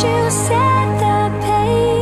you set the pace.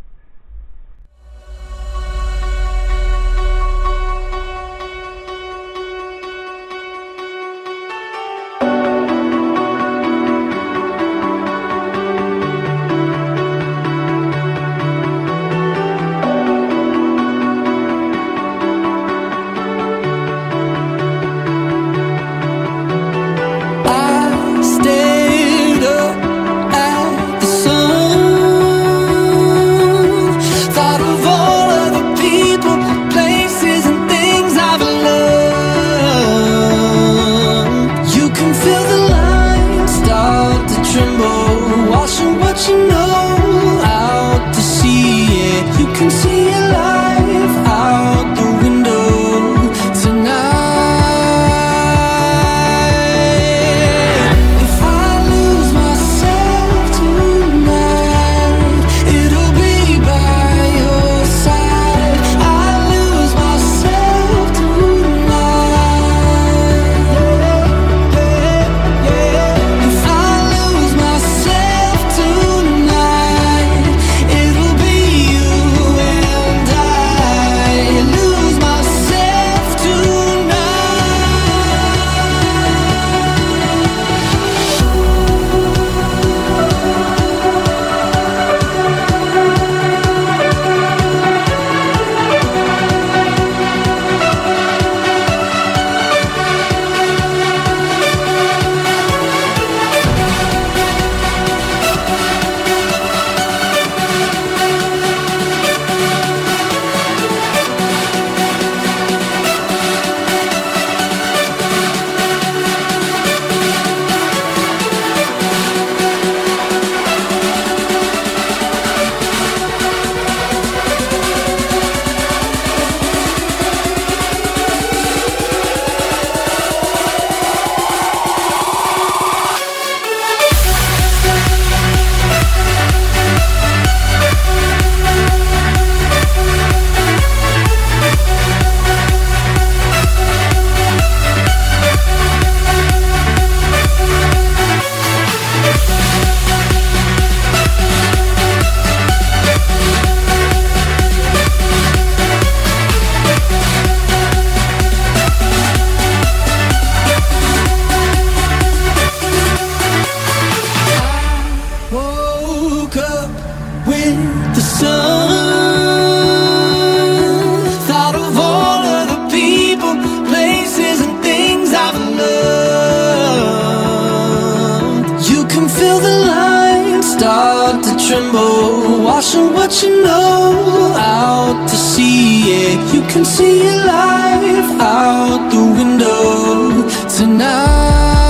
woke up with the sun. Thought of all of the people, places and things I've loved. You can feel the line start to tremble. Washing what you know out to sea. it You can see your life out the window tonight.